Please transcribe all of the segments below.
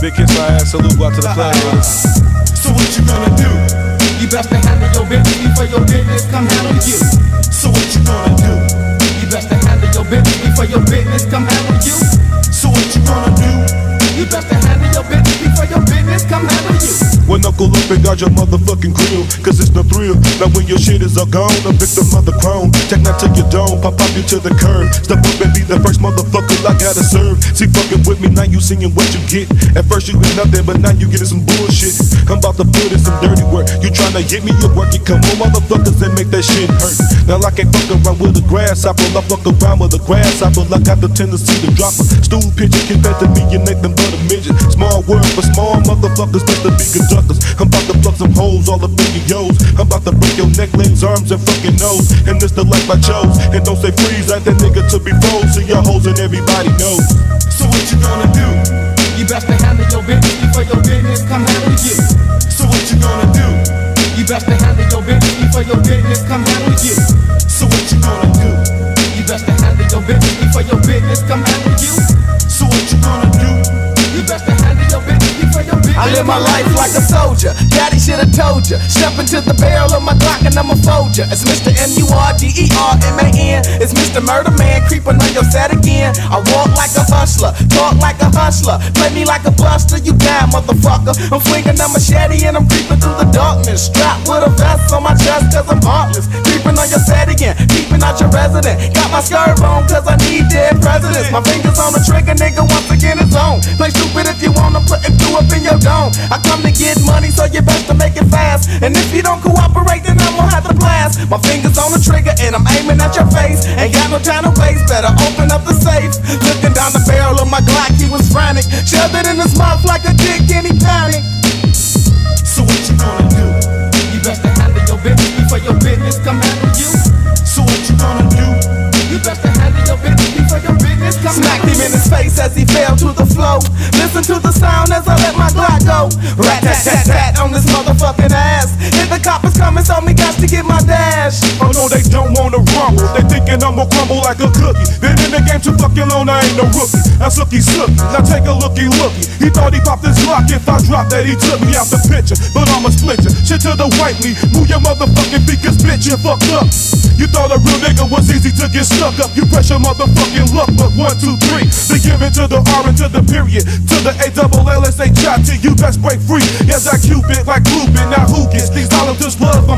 Big kiss my ass, salute out to the uh-huh. players. So what you gonna do? You best to handle your business before your business come handle you. So what you gonna do? You best to handle your business before your business come handle you. So what you gonna do? You best to handle your business before your business come handle you. When up and guard your motherfucking grill, cause it's no thrill. Now when your shit is all gone, victim of the crown. Check that to your dome, pop up you to the curb. Step up and be the first motherfucker I gotta serve. See, fucking with me, now you seeing what you get. At first you get nothing, but now you getting some bullshit. I'm about to put in some dirty work. You tryna get me your work, you come on, motherfuckers, and make that shit hurt. Now I can't fuck around with a grasshopper, I fuck around with a grasshopper. I got the tendency to drop a stool pigeon compared to me, you nothing but a midget. Small word for small motherfuckers, but the big conductors. I'm about to plug some holes all up in your yo's. I'm about to break your neck, legs, arms, and fucking nose. And life I chose. And don't say freeze, like that nigga to be froze. So your hoes and everybody knows. So what you gonna do? You best to handle your business I live my life like a soldier. Daddy should have told ya. Step into the barrel of my Glock and I'ma fold ya. It's Mr. M U R D E R M A N. It's Mr. Murder Man creeping on your set again. I walk like a hustler, talk like a hustler, play me like a buster. You die, motherfucker. I'm flinging a machete and I'm creeping through the darkness. Strapped with a vest on my chest cause I'm heartless. Creeping on your set again, peeping out your resident. Got my skirt on cause I need dead money, so you best to make it fast. And if you don't cooperate, then I'm gonna have to blast. My fingers on the trigger and I'm aiming at your face. Ain't got no time to waste, better open up the safe. Looking down the barrel of my Glock, he was frantic. Shoved it in his mouth like a dick and he panicked. So what you gonna do? You best to handle your business before your business come handle you. So what you gonna do? You best to handle your business before your business come Smacked him in his face as he fell to get my dash. Oh no, they don't wanna rumble. They thinking I'ma crumble like a cookie. Been in the game too fucking long, I ain't no rookie. That's looky sookie. Now take a looky looky. He thought he popped his lock if I dropped that he took me out the picture. But I'm a splinter. Shit to the white meat. Move your motherfucking feet, cause bitch, you fucked up. You thought a real nigga was easy to get stuck up. You press your motherfucking luck, but one, two, three. They give it to the R and to the period. To the A double L S I T. You best break free. Yes, I cupid like Cupid. Now who gets these dollars just love? I'm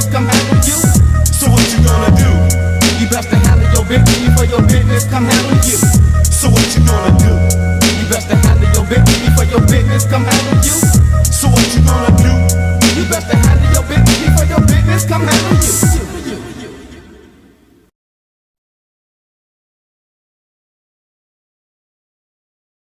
bitch come handle you? So what you gonna do? You best to handle your victory for your business come handle you. So what you gonna do? You best to handle your victory for your business come handle you. So what you